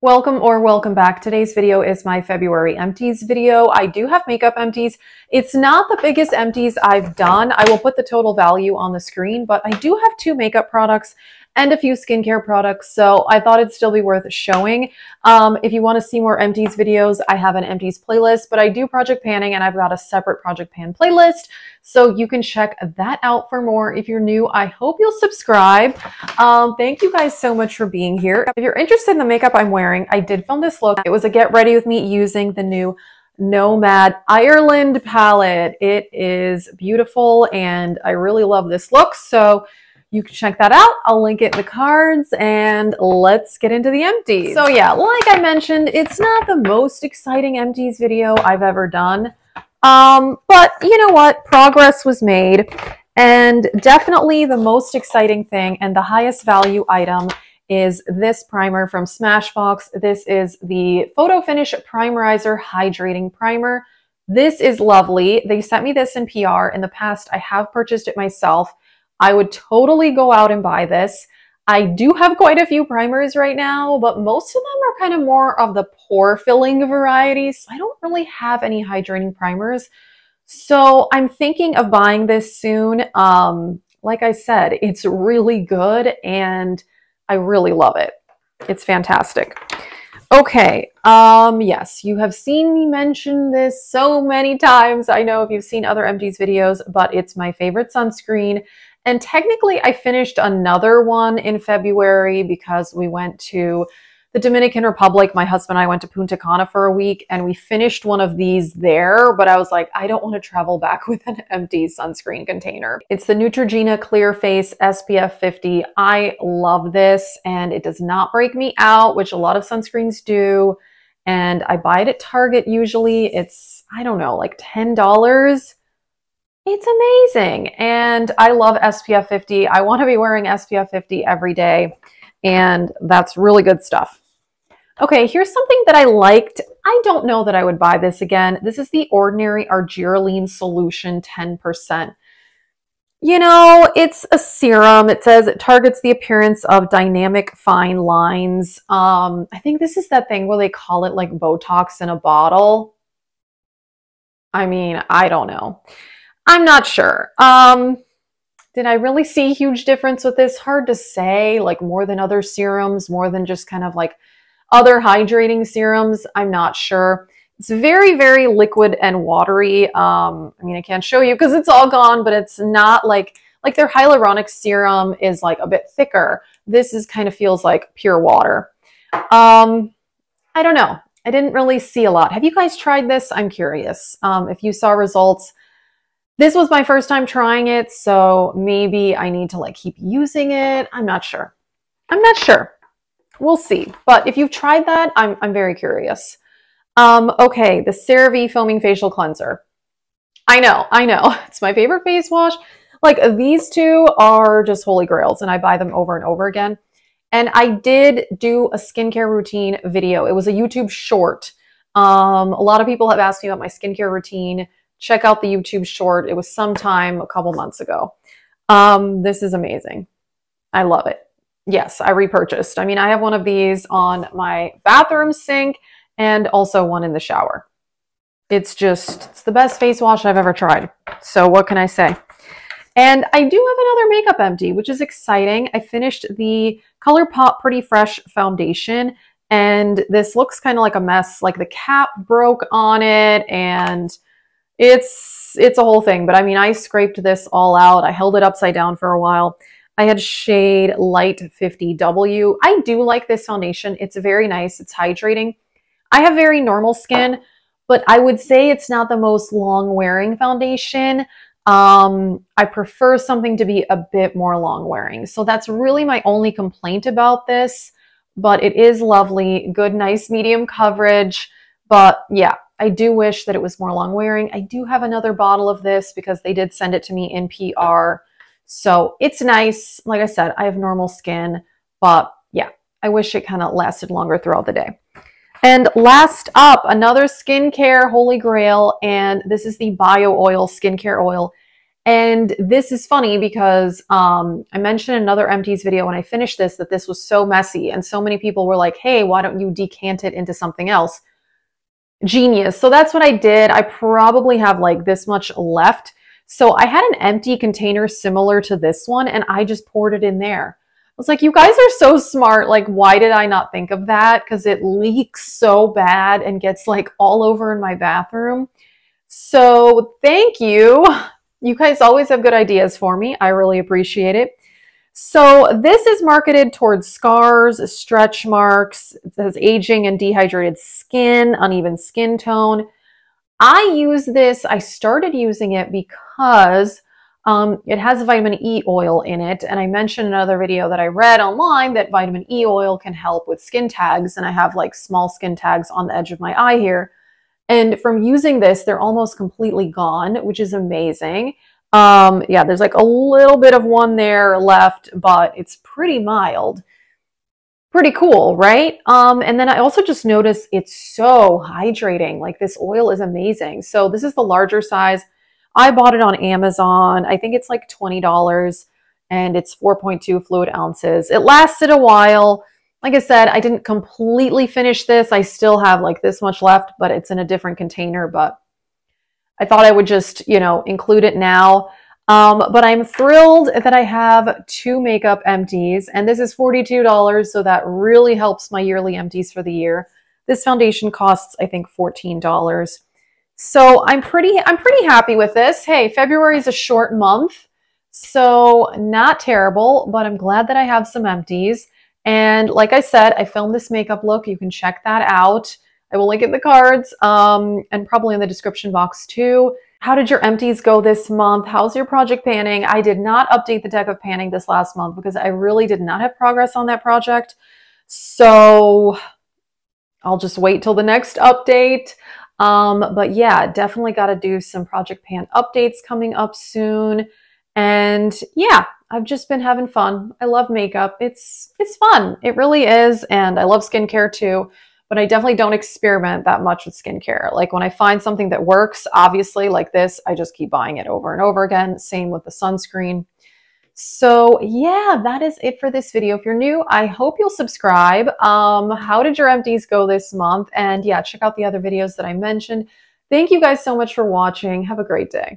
Welcome or welcome back. Today's video is my February empties video. I do have makeup empties. It's not the biggest empties I've done. I will put the total value on the screen, but I do have two makeup products and a few skincare products. So I thought it'd still be worth showing. Um, if you want to see more empties videos, I have an empties playlist, but I do project panning and I've got a separate project pan playlist. So you can check that out for more. If you're new, I hope you'll subscribe. Um, thank you guys so much for being here. If you're interested in the makeup I'm wearing, I did film this look. It was a get ready with me using the new Nomad Ireland palette. It is beautiful and I really love this look. So you can check that out. I'll link it in the cards and let's get into the empties. So yeah, like I mentioned, it's not the most exciting empties video I've ever done. Um, but you know what? Progress was made and definitely the most exciting thing and the highest value item is this primer from Smashbox. This is the Photo Finish Primerizer Hydrating Primer. This is lovely. They sent me this in PR. In the past, I have purchased it myself. I would totally go out and buy this. I do have quite a few primers right now, but most of them are kind of more of the pore filling varieties. I don't really have any hydrating primers. So I'm thinking of buying this soon. Um, like I said, it's really good and I really love it. It's fantastic. Okay, um, yes, you have seen me mention this so many times. I know if you've seen other empties videos, but it's my favorite sunscreen. And technically, I finished another one in February because we went to the Dominican Republic. My husband and I went to Punta Cana for a week and we finished one of these there. But I was like, I don't want to travel back with an empty sunscreen container. It's the Neutrogena Clear Face SPF 50. I love this and it does not break me out, which a lot of sunscreens do. And I buy it at Target usually. It's, I don't know, like $10 it's amazing. And I love SPF 50. I want to be wearing SPF 50 every day. And that's really good stuff. Okay, here's something that I liked. I don't know that I would buy this again. This is the Ordinary Argireline Solution 10%. You know, it's a serum. It says it targets the appearance of dynamic fine lines. Um, I think this is that thing where they call it like Botox in a bottle. I mean, I don't know. I'm not sure. Um, did I really see a huge difference with this? Hard to say, like more than other serums, more than just kind of like other hydrating serums. I'm not sure. It's very, very liquid and watery. Um, I mean, I can't show you because it's all gone, but it's not like, like their hyaluronic serum is like a bit thicker. This is kind of feels like pure water. Um, I don't know. I didn't really see a lot. Have you guys tried this? I'm curious. Um, if you saw results, this was my first time trying it, so maybe I need to like keep using it. I'm not sure. I'm not sure. We'll see. But if you've tried that, I'm, I'm very curious. Um, okay, the CeraVe Foaming Facial Cleanser. I know, I know. It's my favorite face wash. Like these two are just holy grails and I buy them over and over again. And I did do a skincare routine video. It was a YouTube short. Um, a lot of people have asked me about my skincare routine check out the YouTube short. It was sometime a couple months ago. Um, this is amazing. I love it. Yes, I repurchased. I mean, I have one of these on my bathroom sink and also one in the shower. It's just, it's the best face wash I've ever tried. So what can I say? And I do have another makeup empty, which is exciting. I finished the ColourPop Pretty Fresh foundation and this looks kind of like a mess. Like the cap broke on it and it's it's a whole thing, but I mean, I scraped this all out. I held it upside down for a while. I had shade Light 50W. I do like this foundation. It's very nice. It's hydrating. I have very normal skin, but I would say it's not the most long wearing foundation. Um, I prefer something to be a bit more long wearing. So that's really my only complaint about this, but it is lovely. Good, nice medium coverage. But yeah, I do wish that it was more long wearing. I do have another bottle of this because they did send it to me in PR. So it's nice. Like I said, I have normal skin, but yeah, I wish it kind of lasted longer throughout the day. And last up, another skincare holy grail, and this is the Bio Oil skincare oil. And this is funny because um, I mentioned another empties video when I finished this that this was so messy, and so many people were like, hey, why don't you decant it into something else? Genius. So that's what I did. I probably have like this much left. So I had an empty container similar to this one, and I just poured it in there. I was like, you guys are so smart. Like, why did I not think of that? Because it leaks so bad and gets like all over in my bathroom. So thank you you guys always have good ideas for me. I really appreciate it. So this is marketed towards scars, stretch marks, says aging and dehydrated skin, uneven skin tone. I use this, I started using it because um, it has vitamin E oil in it. And I mentioned in another video that I read online that vitamin E oil can help with skin tags. And I have like small skin tags on the edge of my eye here. And from using this, they're almost completely gone, which is amazing. Um, yeah, there's like a little bit of one there left, but it's pretty mild. Pretty cool, right? Um, and then I also just noticed it's so hydrating. Like this oil is amazing. So this is the larger size. I bought it on Amazon. I think it's like $20 and it's 4.2 fluid ounces. It lasted a while like I said, I didn't completely finish this. I still have like this much left, but it's in a different container. But I thought I would just, you know, include it now. Um, but I'm thrilled that I have two makeup empties, and this is $42, so that really helps my yearly empties for the year. This foundation costs, I think, $14. So I'm pretty, I'm pretty happy with this. Hey, February is a short month, so not terrible, but I'm glad that I have some empties. And like I said, I filmed this makeup look. You can check that out. I will link it in the cards um, and probably in the description box too. How did your empties go this month? How's your project panning? I did not update the deck of panning this last month because I really did not have progress on that project. So I'll just wait till the next update. Um, but yeah, definitely got to do some project pan updates coming up soon. And yeah, I've just been having fun. I love makeup. It's it's fun. It really is. And I love skincare too. But I definitely don't experiment that much with skincare. Like when I find something that works, obviously like this, I just keep buying it over and over again. Same with the sunscreen. So yeah, that is it for this video. If you're new, I hope you'll subscribe. Um, how did your empties go this month? And yeah, check out the other videos that I mentioned. Thank you guys so much for watching. Have a great day.